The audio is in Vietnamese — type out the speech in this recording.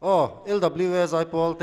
oh lws ai pol